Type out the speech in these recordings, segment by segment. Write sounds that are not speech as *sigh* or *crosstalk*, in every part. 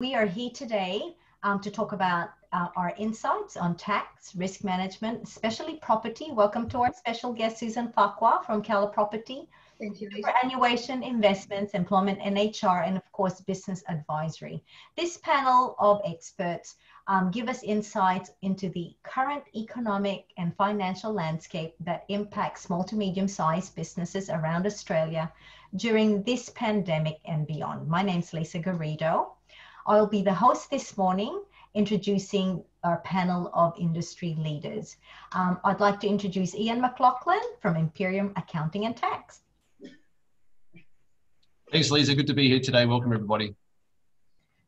We are here today um, to talk about uh, our insights on tax, risk management, especially property. Welcome to our special guest, Susan Farquhar from Keller Property. Thank you. Superannuation, investments, employment, and HR, and of course, business advisory. This panel of experts um, give us insights into the current economic and financial landscape that impacts small to medium sized businesses around Australia during this pandemic and beyond. My name is Lisa Garrido. I'll be the host this morning, introducing our panel of industry leaders. Um, I'd like to introduce Ian McLaughlin from Imperium Accounting and Tax. Thanks, Lisa. Good to be here today. Welcome, everybody.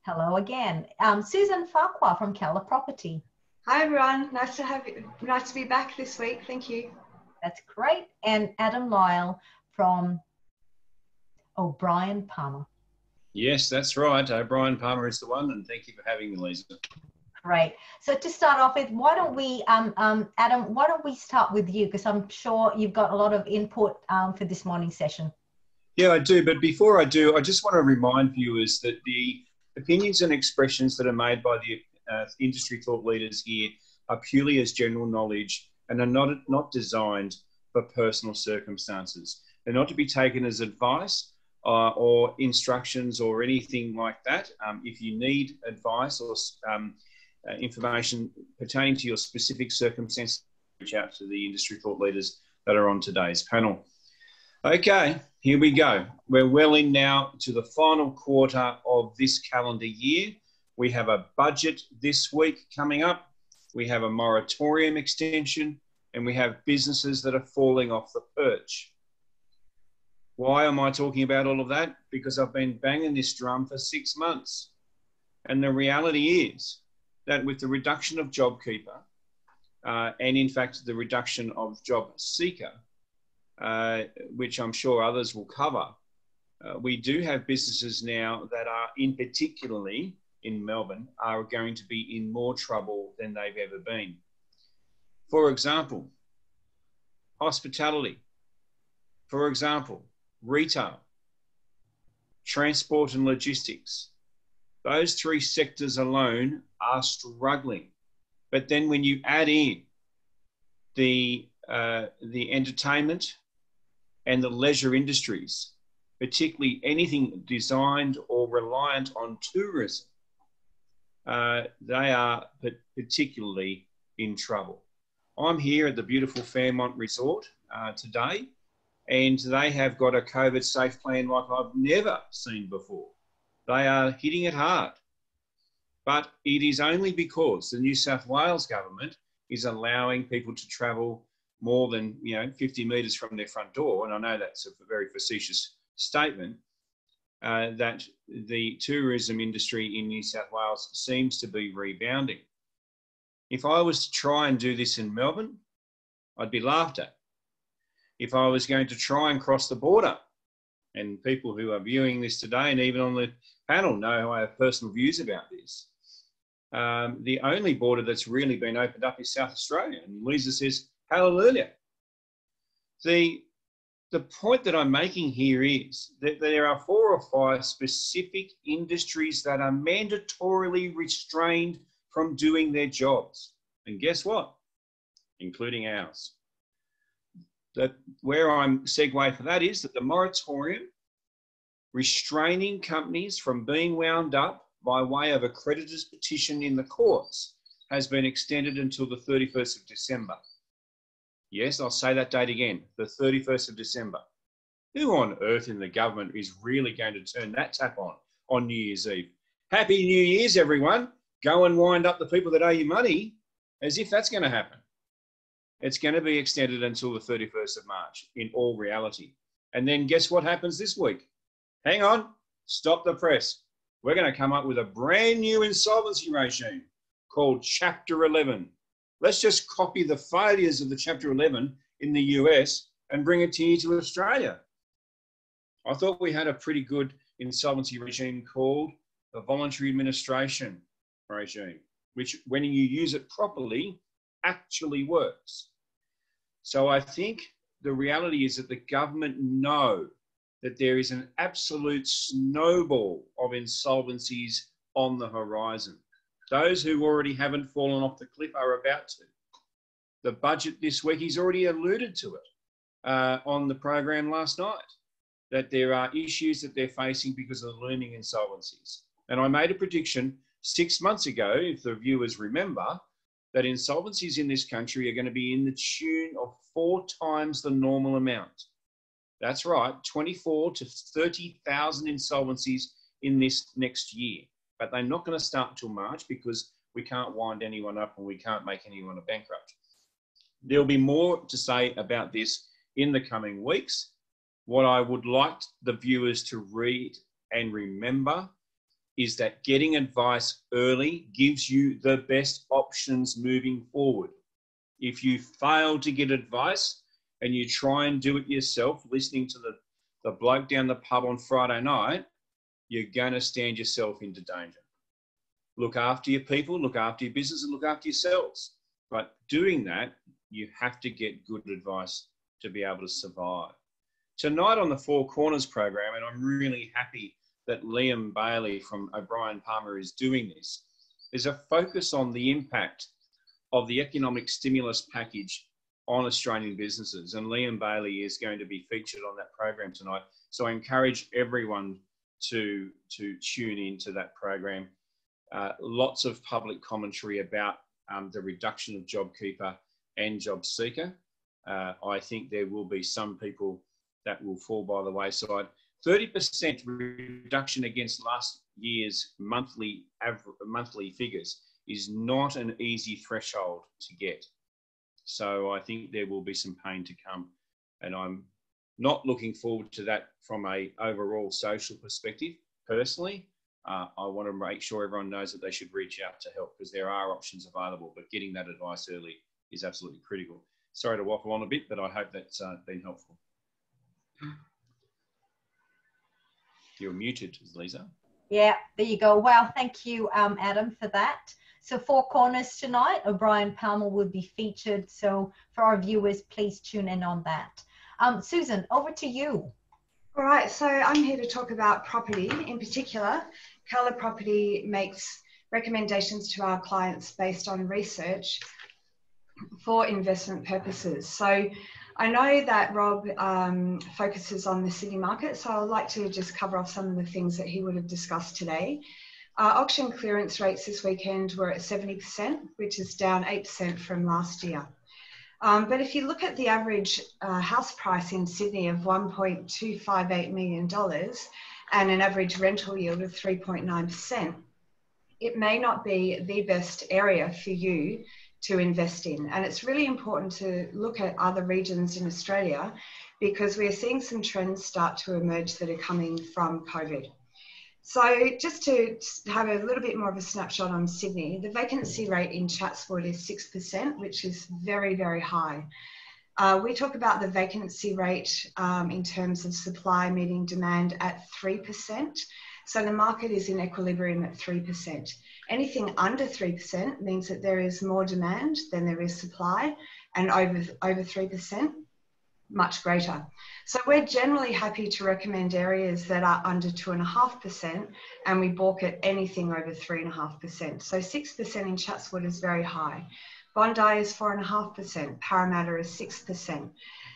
Hello again. Um, Susan Farquhar from Keller Property. Hi, everyone. Nice to have you. Nice to be back this week. Thank you. That's great. And Adam Lyle from O'Brien Palmer. Yes, that's right. O'Brien Palmer is the one, and thank you for having me, Lisa. Great. So to start off with, why don't we, um, um, Adam, why don't we start with you? Because I'm sure you've got a lot of input um, for this morning session. Yeah, I do. But before I do, I just want to remind viewers that the opinions and expressions that are made by the uh, industry thought leaders here are purely as general knowledge and are not, not designed for personal circumstances. They're not to be taken as advice uh, or instructions or anything like that. Um, if you need advice or um, uh, information pertaining to your specific circumstances, reach out to the industry thought leaders that are on today's panel. Okay, here we go. We're well in now to the final quarter of this calendar year. We have a budget this week coming up. We have a moratorium extension and we have businesses that are falling off the perch. Why am I talking about all of that? Because I've been banging this drum for six months. And the reality is that with the reduction of JobKeeper, uh, and in fact, the reduction of Job Seeker, uh, which I'm sure others will cover, uh, we do have businesses now that are, in particularly in Melbourne, are going to be in more trouble than they've ever been. For example, hospitality. For example, retail, transport and logistics. Those three sectors alone are struggling. But then when you add in the, uh, the entertainment, and the leisure industries, particularly anything designed or reliant on tourism, uh, they are particularly in trouble. I'm here at the beautiful Fairmont Resort uh, today, and they have got a COVID safe plan like I've never seen before. They are hitting it hard. But it is only because the New South Wales government is allowing people to travel more than you know 50 metres from their front door, and I know that's a very facetious statement, uh, that the tourism industry in New South Wales seems to be rebounding. If I was to try and do this in Melbourne, I'd be laughed at. If I was going to try and cross the border, and people who are viewing this today and even on the panel know I have personal views about this. Um, the only border that's really been opened up is South Australia. And Lisa says, Hallelujah. The, the point that I'm making here is that there are four or five specific industries that are mandatorily restrained from doing their jobs. And guess what? Including ours. That where I'm segue for that is that the moratorium restraining companies from being wound up by way of a creditor's petition in the courts has been extended until the 31st of December. Yes, I'll say that date again, the 31st of December. Who on earth in the government is really going to turn that tap on on New Year's Eve? Happy New Year's, everyone. Go and wind up the people that owe you money as if that's going to happen. It's going to be extended until the 31st of March in all reality. And then guess what happens this week? Hang on, stop the press. We're going to come up with a brand new insolvency regime called Chapter 11 let's just copy the failures of the Chapter 11 in the US and bring it here to Australia. I thought we had a pretty good insolvency regime called the voluntary administration regime, which, when you use it properly, actually works. So I think the reality is that the government know that there is an absolute snowball of insolvencies on the horizon. Those who already haven't fallen off the cliff are about to. The budget this week, he's already alluded to it uh, on the program last night, that there are issues that they're facing because of the looming insolvencies. And I made a prediction six months ago, if the viewers remember, that insolvencies in this country are going to be in the tune of four times the normal amount. That's right, 24 to 30,000 insolvencies in this next year. But they're not going to start until March because we can't wind anyone up and we can't make anyone a bankrupt. There'll be more to say about this in the coming weeks. What I would like the viewers to read and remember is that getting advice early gives you the best options moving forward. If you fail to get advice and you try and do it yourself, listening to the, the bloke down the pub on Friday night, you're going to stand yourself into danger. Look after your people, look after your business, and look after yourselves. But doing that, you have to get good advice to be able to survive. Tonight on the Four Corners program, and I'm really happy that Liam Bailey from O'Brien Palmer is doing this. There's a focus on the impact of the economic stimulus package on Australian businesses, and Liam Bailey is going to be featured on that program tonight. So I encourage everyone to to tune into that program. Uh, lots of public commentary about um, the reduction of JobKeeper and JobSeeker. Uh, I think there will be some people that will fall by the wayside. 30% reduction against last year's monthly average, monthly figures is not an easy threshold to get. So I think there will be some pain to come, and I'm not looking forward to that from a overall social perspective. Personally, uh, I want to make sure everyone knows that they should reach out to help because there are options available, but getting that advice early is absolutely critical. Sorry to waffle on a bit, but I hope that's uh, been helpful. You're muted, Lisa. Yeah, there you go. Well, thank you, um, Adam, for that. So Four Corners tonight, O'Brien Palmer will be featured. So for our viewers, please tune in on that. Um, Susan, over to you. All right, so I'm here to talk about property. In particular, Keller Property makes recommendations to our clients based on research for investment purposes. So I know that Rob um, focuses on the city market, so I'd like to just cover off some of the things that he would have discussed today. Uh, auction clearance rates this weekend were at 70%, which is down 8% from last year. Um, but if you look at the average uh, house price in Sydney of $1.258 million and an average rental yield of 3.9%, it may not be the best area for you to invest in. And it's really important to look at other regions in Australia because we're seeing some trends start to emerge that are coming from COVID. So just to have a little bit more of a snapshot on Sydney, the vacancy rate in Chatswood is 6%, which is very, very high. Uh, we talk about the vacancy rate um, in terms of supply meeting demand at 3%. So the market is in equilibrium at 3%. Anything under 3% means that there is more demand than there is supply, and over, over 3%, much greater. So we're generally happy to recommend areas that are under 2.5%, and we balk at anything over 3.5%. So 6% in Chatswood is very high. Bondi is 4.5%, Parramatta is 6%.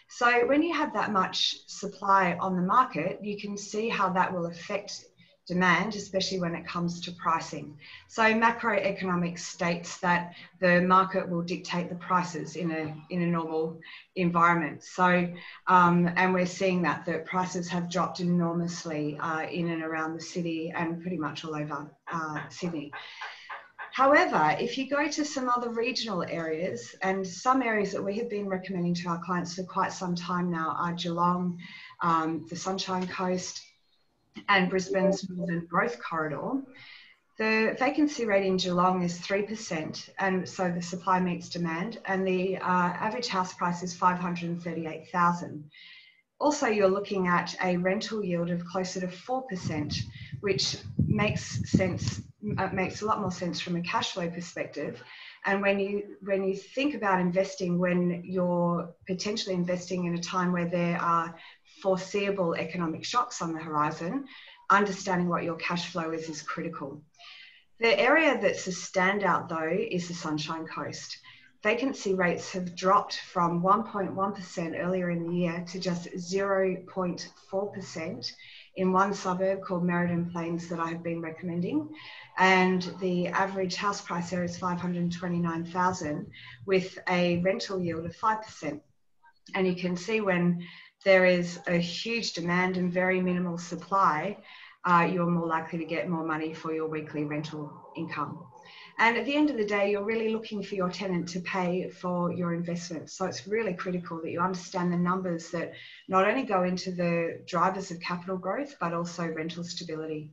So when you have that much supply on the market, you can see how that will affect demand, especially when it comes to pricing. So macroeconomics states that the market will dictate the prices in a in a normal environment. So um, and we're seeing that the prices have dropped enormously uh, in and around the city and pretty much all over uh, Sydney. However, if you go to some other regional areas, and some areas that we have been recommending to our clients for quite some time now are Geelong, um, the Sunshine Coast, and Brisbane's Northern Growth Corridor. The vacancy rate in Geelong is 3%, and so the supply meets demand, and the uh, average house price is 538,000. Also, you're looking at a rental yield of closer to 4%, which makes sense, uh, makes a lot more sense from a cash flow perspective. And when you when you think about investing, when you're potentially investing in a time where there are foreseeable economic shocks on the horizon, understanding what your cash flow is is critical. The area that's a standout though is the Sunshine Coast. Vacancy rates have dropped from 1.1% earlier in the year to just 0.4% in one suburb called Meridan Plains that I have been recommending. And the average house price there is 529,000 with a rental yield of 5%. And you can see when there is a huge demand and very minimal supply, uh, you're more likely to get more money for your weekly rental income. And at the end of the day, you're really looking for your tenant to pay for your investment. So it's really critical that you understand the numbers that not only go into the drivers of capital growth, but also rental stability.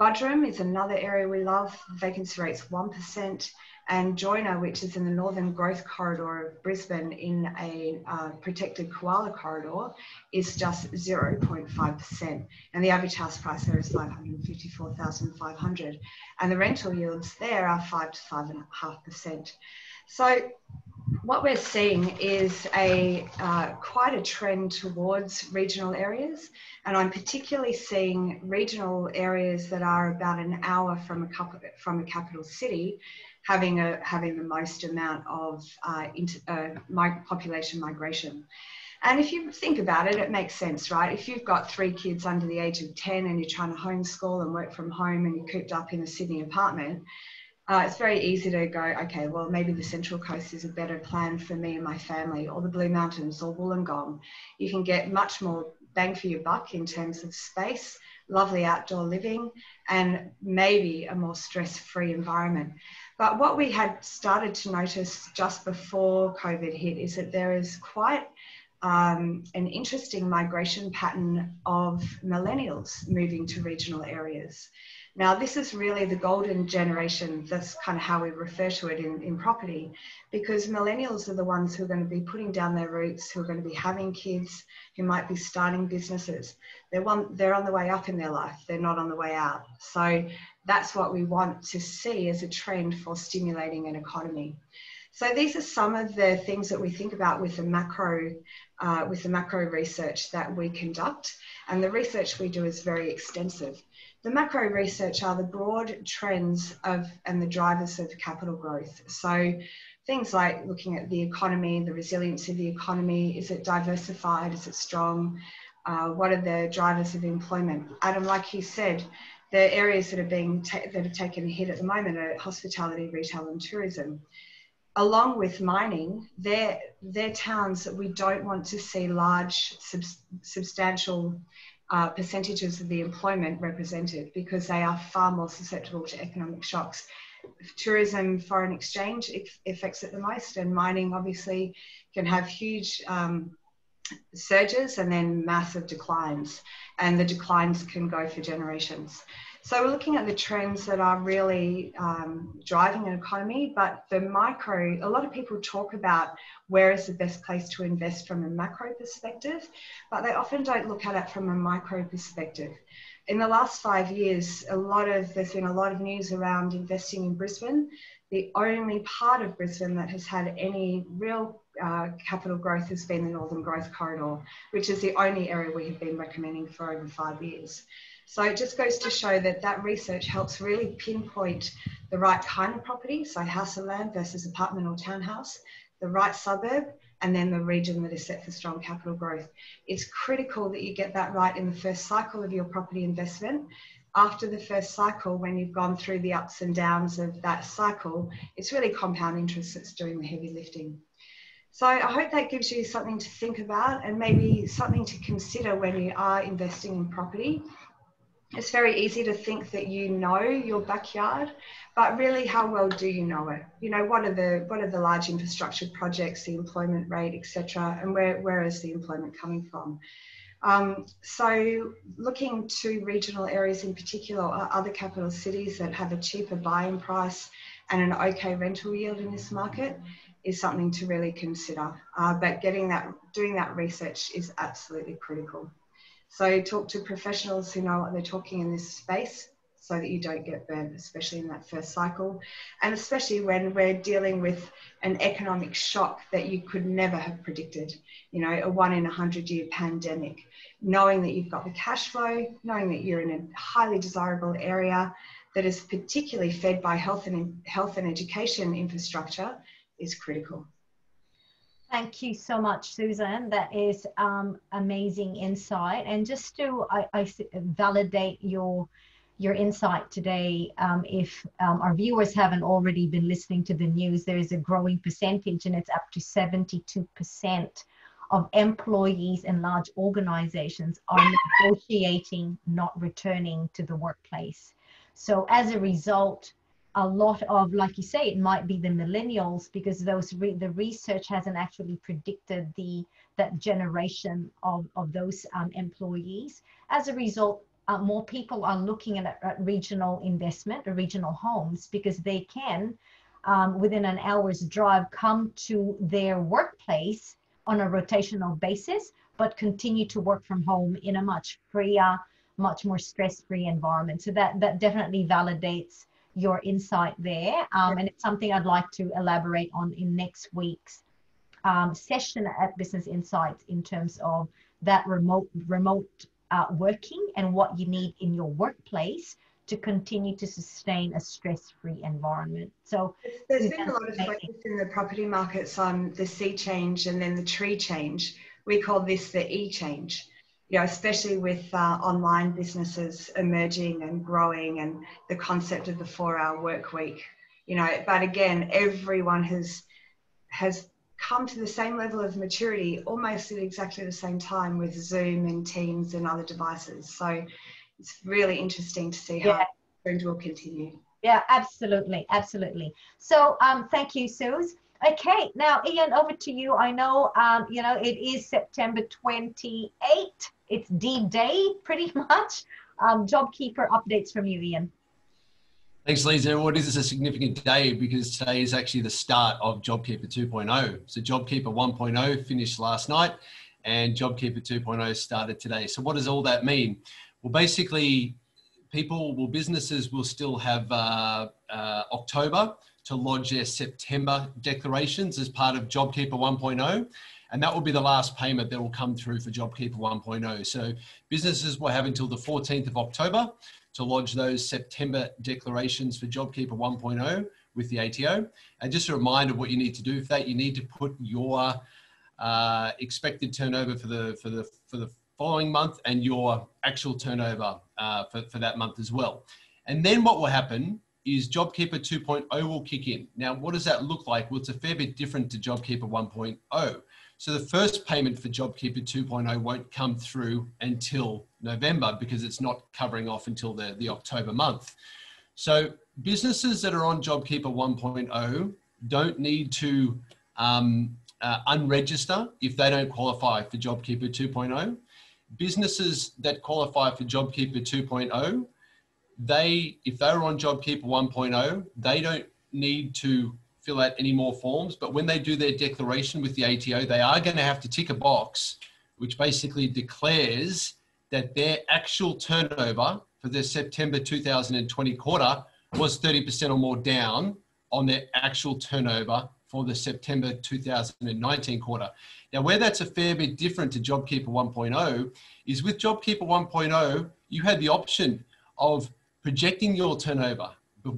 Buderim is another area we love. Vacancy rate's 1% and Joyner, which is in the northern growth corridor of Brisbane in a uh, protected koala corridor, is just 0.5%. And the average house price there is 554,500. And the rental yields there are 5 to 5.5%. So what we're seeing is a uh, quite a trend towards regional areas, and I'm particularly seeing regional areas that are about an hour from a from a capital city, having a having the most amount of uh, inter, uh, population migration. And if you think about it, it makes sense, right? If you've got three kids under the age of 10 and you're trying to homeschool and work from home and you're cooped up in a Sydney apartment, uh, it's very easy to go, okay, well, maybe the Central Coast is a better plan for me and my family, or the Blue Mountains, or Wollongong. You can get much more bang for your buck in terms of space, lovely outdoor living, and maybe a more stress free environment. But what we had started to notice just before COVID hit is that there is quite um, an interesting migration pattern of millennials moving to regional areas. Now, this is really the golden generation. That's kind of how we refer to it in, in property, because millennials are the ones who are going to be putting down their roots, who are going to be having kids, who might be starting businesses. They're, one, they're on the way up in their life, they're not on the way out. So that's what we want to see as a trend for stimulating an economy. So these are some of the things that we think about with the macro, uh, with the macro research that we conduct, and the research we do is very extensive. The macro research are the broad trends of and the drivers of capital growth. So things like looking at the economy, the resilience of the economy, is it diversified, is it strong? Uh, what are the drivers of employment? Adam, like you said, the areas that are being that have taken a hit at the moment are hospitality, retail, and tourism. Along with mining, they're, they're towns that we don't want to see large, sub, substantial uh, percentages of the employment represented because they are far more susceptible to economic shocks. Tourism, foreign exchange affects it the most, and mining obviously can have huge um, surges and then massive declines, and the declines can go for generations. So we're looking at the trends that are really um, driving an economy, but the micro, a lot of people talk about where is the best place to invest from a macro perspective, but they often don't look at it from a micro perspective. In the last five years, a lot of there's been a lot of news around investing in Brisbane. The only part of Brisbane that has had any real uh, capital growth has been the Northern Growth Corridor, which is the only area we have been recommending for over five years. So it just goes to show that that research helps really pinpoint the right kind of property, so house and land versus apartment or townhouse, the right suburb, and then the region that is set for strong capital growth. It's critical that you get that right in the first cycle of your property investment. After the first cycle, when you've gone through the ups and downs of that cycle, it's really compound interest that's doing the heavy lifting. So I hope that gives you something to think about and maybe something to consider when you are investing in property. It's very easy to think that you know your backyard but really how well do you know it? You know what are the what are the large infrastructure projects the employment rate etc and where where is the employment coming from? Um, so looking to regional areas in particular or other capital cities that have a cheaper buying price and an okay rental yield in this market is something to really consider. Uh, but getting that doing that research is absolutely critical. So talk to professionals who know what they're talking in this space so that you don't get burnt, especially in that first cycle. And especially when we're dealing with an economic shock that you could never have predicted, you know, a one in a hundred year pandemic, knowing that you've got the cash flow, knowing that you're in a highly desirable area, that is particularly fed by health and health and education infrastructure is critical. Thank you so much, Susan. That is um, amazing insight. And just to I, I validate your your insight today, um, if um, our viewers haven't already been listening to the news, there is a growing percentage, and it's up to 72% of employees in large organizations are negotiating not returning to the workplace. So as a result, a lot of, like you say, it might be the millennials because those re- the research hasn't actually predicted the that generation of, of those um, employees. As a result, uh, more people are looking at, at, regional investment or regional homes because they can, um, within an hour's drive, come to their workplace on a rotational basis, but continue to work from home in a much freer, much more stress-free environment. So that that definitely validates your insight there. Um, and it's something I'd like to elaborate on in next week's um, session at Business Insights in terms of that remote remote uh, working and what you need in your workplace to continue to sustain a stress-free environment. So there's been a lot of focus in the property markets on the sea change and then the tree change. We call this the E change you know, especially with uh, online businesses emerging and growing and the concept of the four hour work week, you know, but again, everyone has, has come to the same level of maturity almost at exactly the same time with Zoom and Teams and other devices. So it's really interesting to see how yeah. trend will continue. Yeah, absolutely, absolutely. So um, thank you, Suze. Okay, now Ian, over to you. I know, um, you know, it is September 28 it's D-Day pretty *laughs* much. Um, JobKeeper updates from you, Ian. Thanks, Lisa. What is this a significant day because today is actually the start of JobKeeper 2.0. So JobKeeper 1.0 finished last night and JobKeeper 2.0 started today. So what does all that mean? Well, basically, people, well, businesses will still have uh, uh, October to lodge their September declarations as part of JobKeeper 1.0 and that will be the last payment that will come through for JobKeeper 1.0. So businesses will have until the 14th of October to lodge those September declarations for JobKeeper 1.0 with the ATO. And just a reminder of what you need to do for that, you need to put your uh, expected turnover for the for the for the following month and your actual turnover uh, for, for that month as well. And then what will happen is JobKeeper 2.0 will kick in. Now, what does that look like? Well, it's a fair bit different to JobKeeper 1.0. So the first payment for JobKeeper 2.0 won't come through until November because it's not covering off until the, the October month. So businesses that are on JobKeeper 1.0 don't need to um, uh, unregister if they don't qualify for JobKeeper 2.0. Businesses that qualify for JobKeeper 2.0, they, if they're on JobKeeper 1.0, they don't need to fill out any more forms, but when they do their declaration with the ATO, they are going to have to tick a box which basically declares that their actual turnover for the September 2020 quarter was 30% or more down on their actual turnover for the September 2019 quarter. Now, where that's a fair bit different to JobKeeper 1.0 is with JobKeeper 1.0, you had the option of projecting your turnover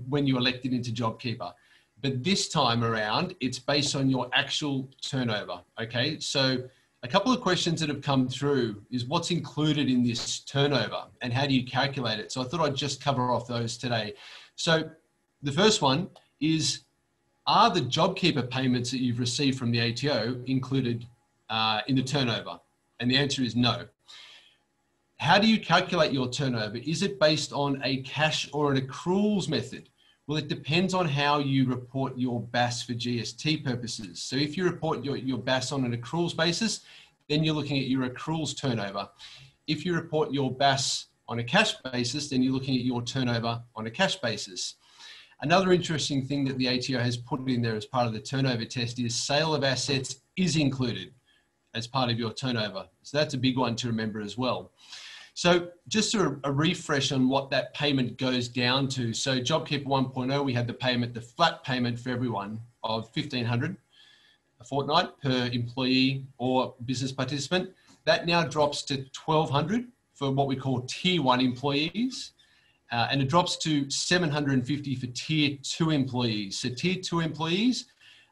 when you elected into JobKeeper. But this time around, it's based on your actual turnover. Okay. So a couple of questions that have come through is what's included in this turnover and how do you calculate it? So I thought I'd just cover off those today. So the first one is are the JobKeeper payments that you've received from the ATO included uh, in the turnover? And the answer is no. How do you calculate your turnover? Is it based on a cash or an accruals method? Well, it depends on how you report your BAS for GST purposes. So if you report your, your BAS on an accruals basis, then you're looking at your accruals turnover. If you report your BAS on a cash basis, then you're looking at your turnover on a cash basis. Another interesting thing that the ATO has put in there as part of the turnover test is sale of assets is included as part of your turnover. So that's a big one to remember as well. So just a, a, refresh on what that payment goes down to. So JobKeeper 1.0, we had the payment, the flat payment for everyone of 1500 a fortnight per employee or business participant. That now drops to 1200 for what we call tier one employees uh, and it drops to 750 for tier two employees. So tier two employees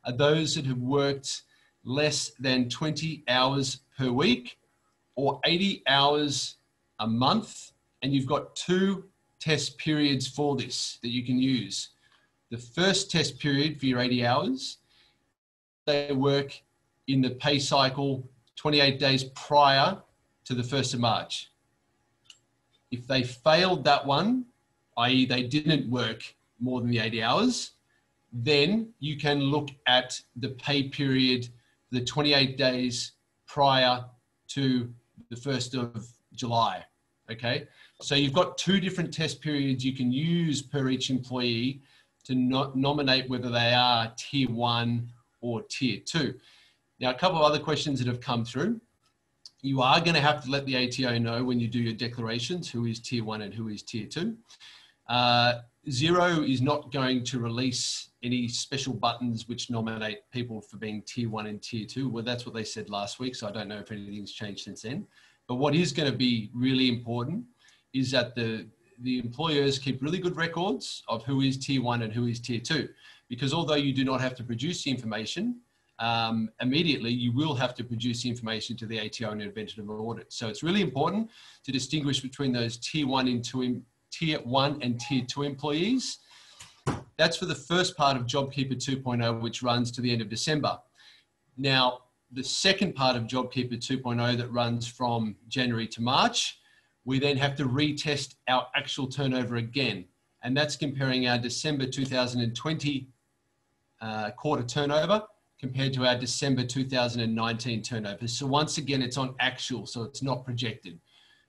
are those that have worked less than 20 hours per week or 80 hours a month, and you've got two test periods for this that you can use. The first test period for your 80 hours, they work in the pay cycle 28 days prior to the 1st of March. If they failed that one, i.e., they didn't work more than the 80 hours, then you can look at the pay period the 28 days prior to the 1st of July. Okay, so you've got two different test periods you can use per each employee to not nominate whether they are tier one or tier two. Now, a couple of other questions that have come through. You are going to have to let the ATO know when you do your declarations who is tier one and who is tier two. Uh, Xero is not going to release any special buttons which nominate people for being tier one and tier two. Well, that's what they said last week, so I don't know if anything's changed since then. But what is going to be really important is that the the employers keep really good records of who is tier one and who is tier two, because although you do not have to produce the information um, immediately, you will have to produce the information to the ATO in the event of an audit. So it's really important to distinguish between those tier one and two, tier one and tier two employees. That's for the first part of JobKeeper 2.0, which runs to the end of December. Now, the second part of JobKeeper 2.0 that runs from January to March, we then have to retest our actual turnover again. And that's comparing our December 2020 uh, quarter turnover compared to our December 2019 turnover. So once again, it's on actual, so it's not projected.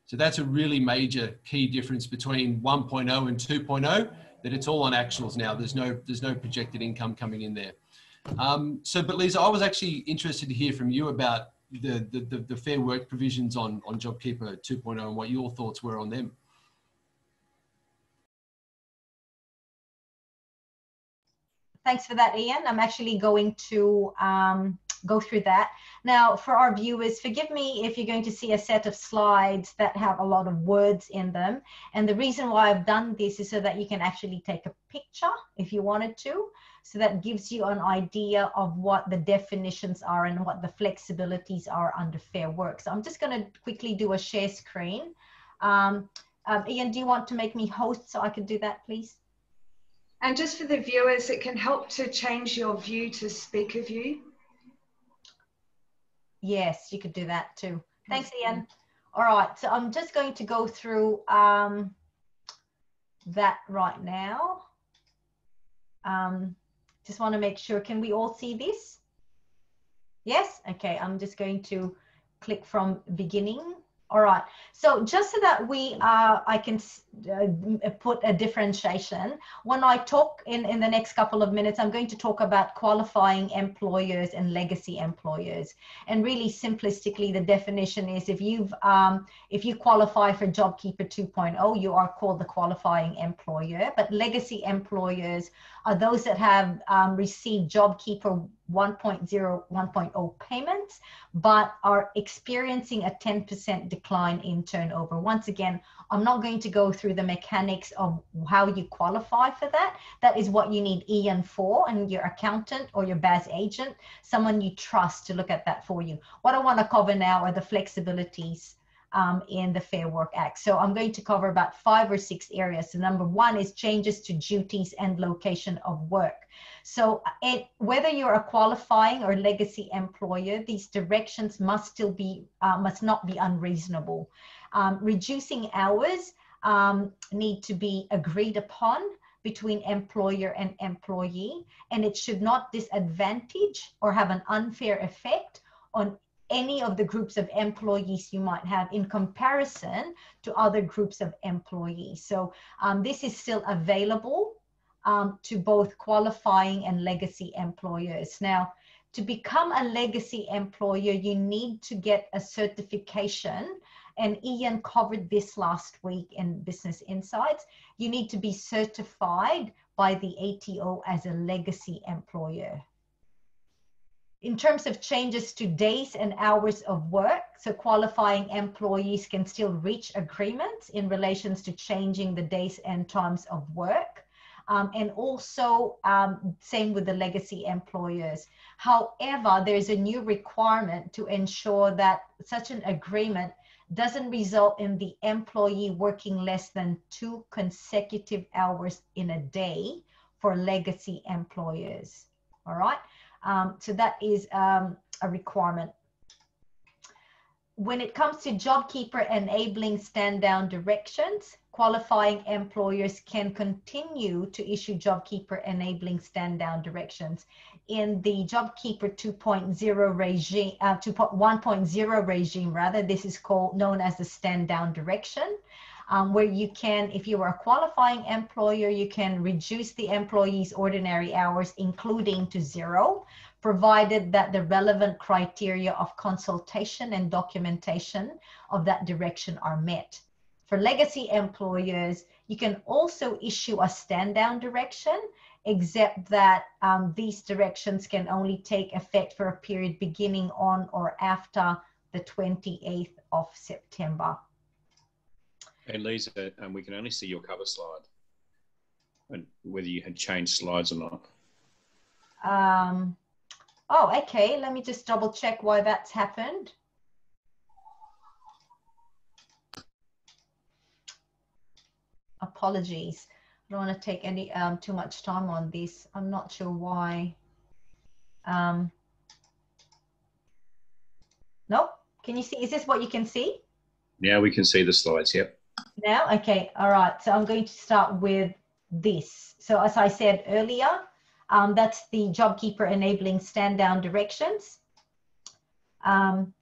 So that's a really major key difference between 1.0 and 2.0, that it's all on actuals now. There's no, there's no projected income coming in there. Um, so, but Lisa, I was actually interested to hear from you about the, the, the, the fair work provisions on, on JobKeeper 2.0 and what your thoughts were on them. Thanks for that, Ian. I'm actually going to um, go through that. Now, for our viewers, forgive me if you're going to see a set of slides that have a lot of words in them. And the reason why I've done this is so that you can actually take a picture if you wanted to. So that gives you an idea of what the definitions are and what the flexibilities are under Fair Work. So I'm just going to quickly do a share screen. Um, um, Ian, do you want to make me host so I can do that, please? And just for the viewers, it can help to change your view to speaker view. Yes, you could do that too. Thanks, Ian. All right, so I'm just going to go through um, that right now. Um, just want to make sure, can we all see this? Yes? Okay, I'm just going to click from beginning all right. So just so that we, uh, I can uh, put a differentiation, when I talk in, in the next couple of minutes, I'm going to talk about qualifying employers and legacy employers. And really simplistically, the definition is if you've, um, if you qualify for JobKeeper 2.0, you are called the qualifying employer, but legacy employers are those that have um, received JobKeeper 1.0, 1.0 payments, but are experiencing a 10% decline in turnover. Once again, I'm not going to go through the mechanics of how you qualify for that. That is what you need Ian for and your accountant or your BAS agent, someone you trust to look at that for you. What I want to cover now are the flexibilities um, in the Fair Work Act. So I'm going to cover about five or six areas. So number one is changes to duties and location of work. So it, whether you're a qualifying or legacy employer, these directions must still be, uh, must not be unreasonable. Um, reducing hours um, need to be agreed upon between employer and employee, and it should not disadvantage or have an unfair effect on any of the groups of employees you might have in comparison to other groups of employees. So um, this is still available um, to both qualifying and legacy employers. Now, to become a legacy employer, you need to get a certification. And Ian covered this last week in Business Insights. You need to be certified by the ATO as a legacy employer. in terms of changes to days and hours of work, so qualifying employees can still reach agreements in relations to changing the days and times of work. Um, and also um, same with the legacy employers. However, there's a new requirement to ensure that such an agreement doesn't result in the employee working less than two consecutive hours in a day for legacy employers. All right, um, so that is um, a requirement. When it comes to JobKeeper enabling stand down directions, qualifying employers can continue to issue JobKeeper enabling stand down directions. In the JobKeeper 2.0 regime, uh, 2.1.0 regime, rather, this is called known as the stand down direction um, where you can, if you are a qualifying employer, you can reduce the employee's ordinary hours, including to zero, provided that the relevant criteria of consultation and documentation of that direction are met. For legacy employers, you can also issue a stand down direction, except that um, these directions can only take effect for a period beginning on or after the 28th of September. And Lisa, um, we can only see your cover slide and whether you had changed slides or not. Um, oh, okay. Let me just double check why that's happened. Apologies. I don't want to take any um, too much time on this. I'm not sure why. Um, no, can you see? Is this what you can see? Yeah, we can see the slides. Yep now? Okay, all right. So I'm going to start with this. So as I said earlier, um, that's the JobKeeper enabling stand down directions. Um,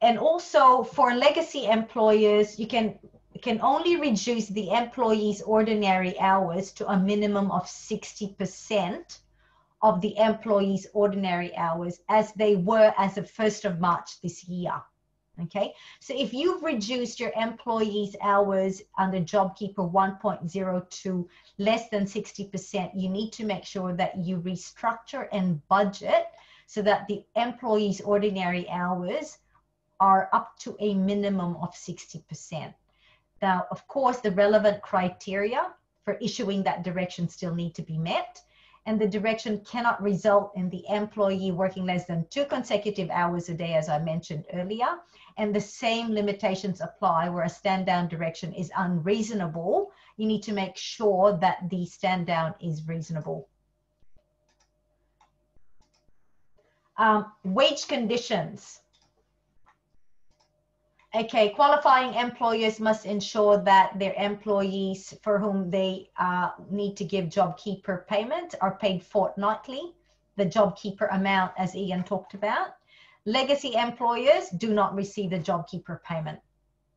and also for legacy employers, you can can only reduce the employee's ordinary hours to a minimum of 60% of the employee's ordinary hours as they were as of 1st of March this year. Okay, so if you've reduced your employees' hours under JobKeeper 1.0 to less than 60%, you need to make sure that you restructure and budget so that the employees' ordinary hours are up to a minimum of 60%. Now, of course, the relevant criteria for issuing that direction still need to be met and the direction cannot result in the employee working less than two consecutive hours a day, as I mentioned earlier. And the same limitations apply where a stand down direction is unreasonable. You need to make sure that the stand down is reasonable. Um, wage conditions. Okay, qualifying employers must ensure that their employees for whom they uh, need to give JobKeeper payment are paid fortnightly, the JobKeeper amount as Ian talked about. Legacy employers do not receive the JobKeeper payment.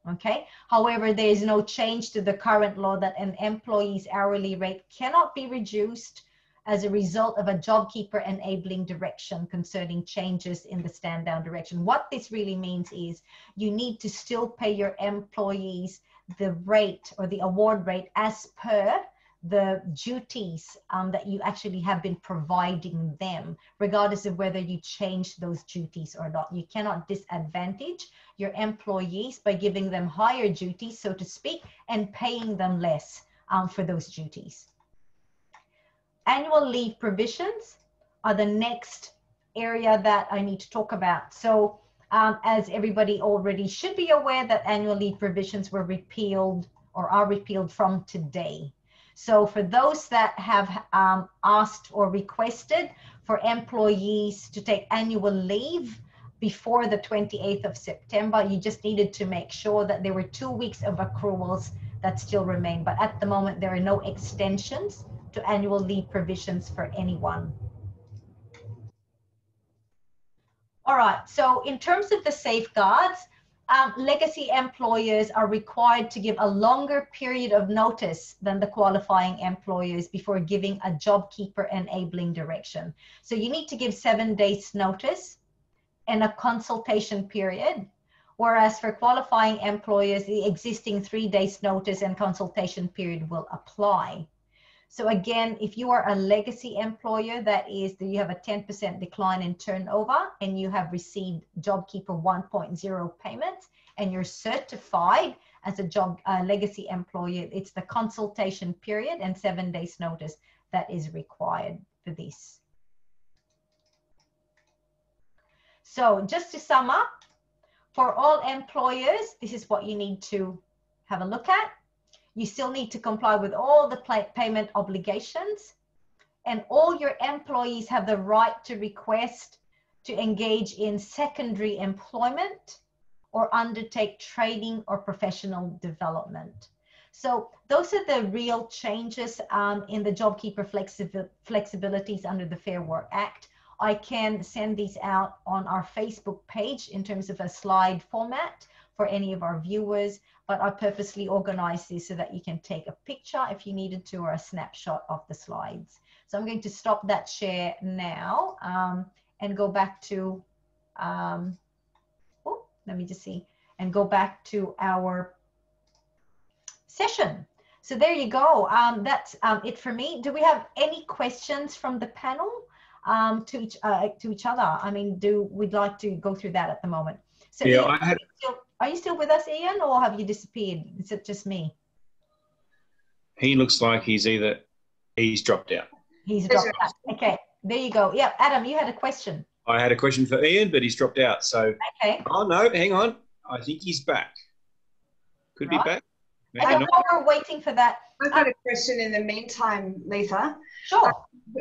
Okay, however, there is no change to the current law that an employee's hourly rate cannot be reduced as a result of a JobKeeper enabling direction concerning changes in the stand down direction. What this really means is you need to still pay your employees the rate or the award rate as per the duties um, that you actually have been providing them, regardless of whether you change those duties or not. You cannot disadvantage your employees by giving them higher duties, so to speak, and paying them less um, for those duties. Annual leave provisions are the next area that I need to talk about. So um, as everybody already should be aware that annual leave provisions were repealed or are repealed from today. So for those that have um, asked or requested for employees to take annual leave before the 28th of September, you just needed to make sure that there were two weeks of accruals that still remain. But at the moment, there are no extensions to annual leave provisions for anyone. All right, so in terms of the safeguards, um, legacy employers are required to give a longer period of notice than the qualifying employers before giving a JobKeeper enabling direction. So you need to give seven days notice and a consultation period. Whereas for qualifying employers, the existing three days notice and consultation period will apply. So again, if you are a legacy employer, that is that you have a 10% decline in turnover and you have received JobKeeper 1.0 payments and you're certified as a job uh, legacy employer, it's the consultation period and seven days notice that is required for this. So just to sum up, for all employers, this is what you need to have a look at. You still need to comply with all the payment obligations and all your employees have the right to request to engage in secondary employment or undertake training or professional development. So those are the real changes um, in the JobKeeper flexi flexibilities under the Fair Work Act. I can send these out on our Facebook page in terms of a slide format for any of our viewers, but I purposely organized this so that you can take a picture if you needed to or a snapshot of the slides. So I'm going to stop that share now um, and go back to, um, oh, let me just see, and go back to our session. So there you go. Um, that's um, it for me. Do we have any questions from the panel um, to each uh, to each other? I mean, do we'd like to go through that at the moment? So yeah, I had. Still, are you still with us, Ian, or have you disappeared? Is it just me? He looks like he's either he's dropped out. He's dropped out. Okay, there you go. Yeah, Adam, you had a question. I had a question for Ian, but he's dropped out. So. Okay. Oh no, hang on. I think he's back. Could right. be back. Maybe and while we're waiting for that, I've got a question in the meantime, Lisa. Sure. Uh,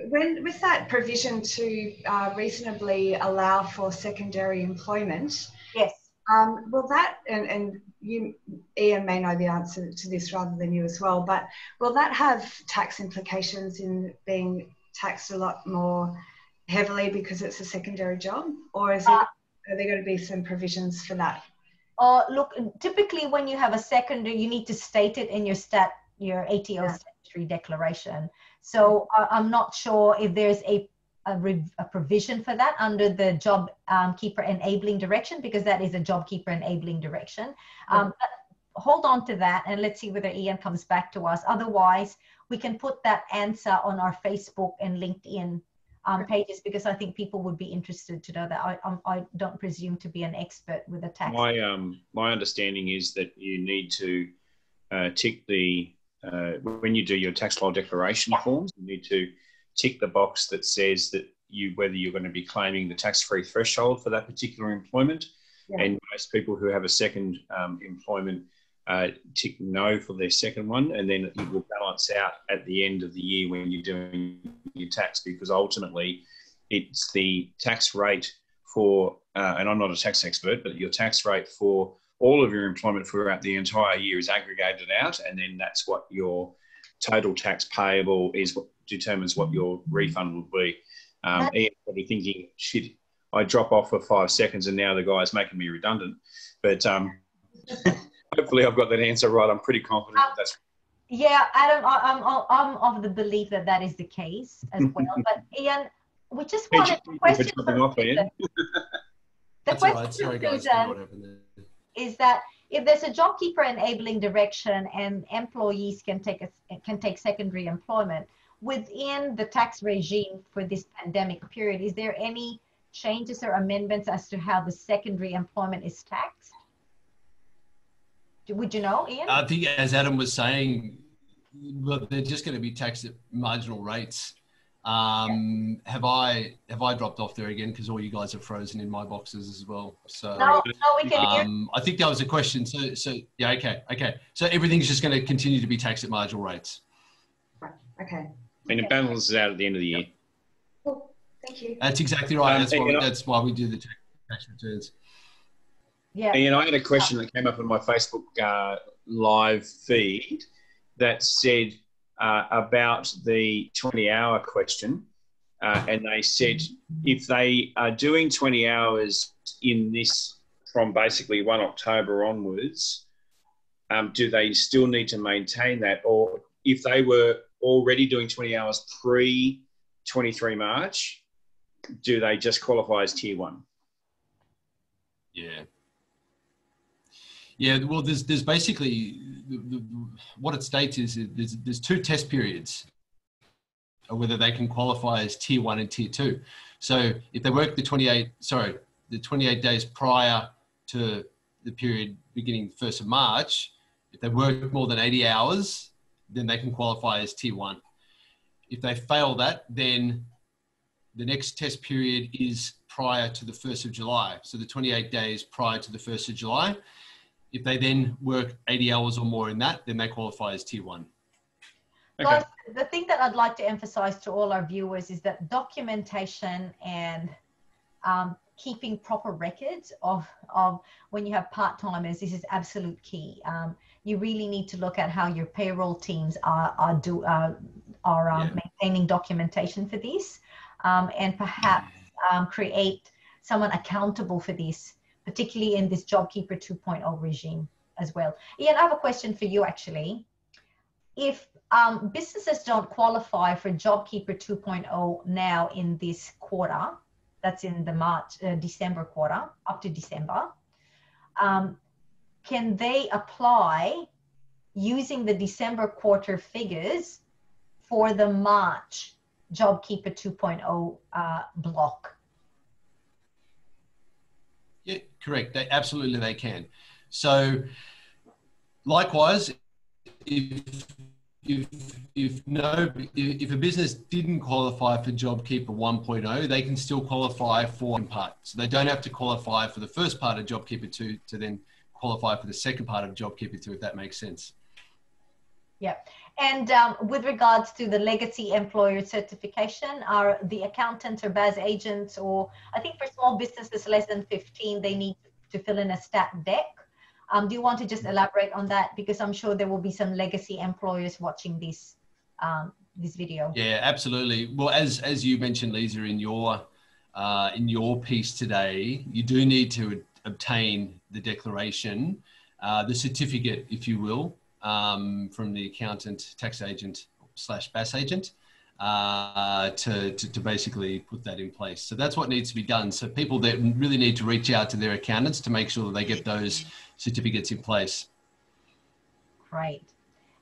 when with that provision to uh, reasonably allow for secondary employment, yes. Um, will that and, and you Ian may know the answer to this rather than you as well, but will that have tax implications in being taxed a lot more heavily because it's a secondary job, or is it? Uh, are there going to be some provisions for that? Uh, look, typically when you have a secondary, you need to state it in your stat, your ATO yeah. statutory declaration. So uh, I'm not sure if there's a a, a, provision for that under the job um, keeper enabling direction because that is a job keeper enabling direction. Um, hold on to that and let's see whether Ian comes back to us. Otherwise, we can put that answer on our Facebook and LinkedIn um, pages because I think people would be interested to know that. I, I don't presume to be an expert with a tax. My um my understanding is that you need to uh, tick the uh, when you do your tax law declaration yeah. forms, you need to tick the box that says that you whether you're going to be claiming the tax-free threshold for that particular employment. Yeah. And most people who have a second um, employment uh, tick no for their second one, and then it will balance out at the end of the year when you're doing your tax because ultimately it's the tax rate for, uh, and I'm not a tax expert, but your tax rate for all of your employment throughout the entire year is aggregated out, and then that's what your total tax payable is determines what your refund will be. Um, Ian's probably thinking, shit, I drop off for five seconds and now the guy's making me redundant. But um, *laughs* hopefully I've got that answer right. I'm pretty confident um, that's yeah, Adam, I'm, I'm of the belief that that is the case as *laughs* well. but Ian, we just wanted to question off, Ian. *laughs* the question right. Sorry, guys, is that if there's a job keeper enabling direction and employees can take a, can take secondary employment within the tax regime for this pandemic period, is there any changes or amendments as to how the secondary employment is taxed? Would you know, Ian? I think, as Adam was saying, well, they're just going to be taxed at marginal rates. Um, yeah. Have I have I dropped off there again because all you guys are frozen in my boxes as well? So no, no, we can um, I think that was a question. So so yeah, okay, okay. So everything's just going to continue to be taxed at marginal rates. Okay. And it balances out at the end of the year. Cool. Thank you. That's exactly right. Um, that's why that's why we do the tax returns. Yeah. And I had a question that came up on my Facebook uh, live feed that said uh, about the 20 hour question. Uh, and they said if they are doing 20 hours in this from basically 1 October onwards, um, do they still need to maintain that? Or if they were already doing 20 hours pre 23 March, do they just qualify as tier one? Yeah. Yeah, well, there's there's basically what it states is there's there's two test periods whether they can qualify as tier one and tier two. So if they work the 28, sorry, the 28 days prior to the period beginning 1st of March, if they work more than 80 hours, then they can qualify as tier one. If they fail that, then the next test period is prior to the 1st of July. So the 28 days prior to the 1st of July. If they then work 80 hours or more in that, then they qualify as tier one. Okay. Guys, the thing that I'd like to emphasize to all our viewers is that documentation and um, keeping proper records of, of when you have part-timers, this is absolute key. Um, you really need to look at how your payroll teams are, are, do, uh, are um, yeah. maintaining documentation for this um, and perhaps um, create someone accountable for this, particularly in this JobKeeper 2.0 regime as well. Ian, I have a question for you actually. If um, businesses don't qualify for JobKeeper 2.0 now in this quarter, that's in the March, uh, December quarter, up to December, um, can they apply using the December quarter figures for the March JobKeeper 2.0 uh, block? Yeah, correct. They absolutely they can. So, likewise, if if if no if a business didn't qualify for JobKeeper 1.0, they can still qualify for one part. So they don't have to qualify for the first part of JobKeeper 2 to then qualify for the second part of JobKeeper 2, if that makes sense. Yeah. And um, with regards to the legacy employer certification, are the accountants or BAS agents, or I think for small businesses less than 15, they need to fill in a stat dec. um, do you want to just elaborate on that? Because I'm sure there will be some legacy employers watching this um, this video. Yeah, absolutely. Well, as as you mentioned, Lisa, in your uh, in your piece today, you do need to obtain the declaration, uh, the certificate, if you will, um, from the accountant, tax agent slash BAS agent uh, to, to, to, basically put that in place. So that's what needs to be done. So people that really need to reach out to their accountants to make sure that they get those certificates in place. Great.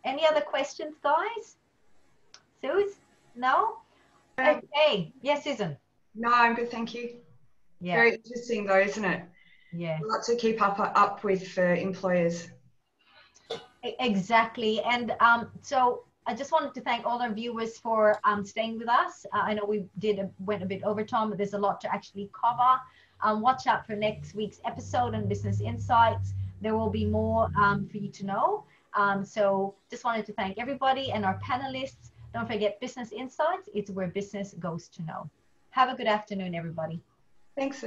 Any other questions, guys? Suze? No? Okay. Yes, Susan. No, I'm good, thank you. Yeah. Very interesting though, isn't it? Yeah. A lot to keep up up with for employers. Exactly. And um, so I just wanted to thank all our viewers for um, staying with us. Uh, I know we did a, went a bit over time, but there's a lot to actually cover. Um, watch out for next week's episode on Business Insights. There will be more um, for you to know. Um, so just wanted to thank everybody and our panelists. Don't forget Business Insights. It's where business goes to know. Have a good afternoon, everybody. Thanks.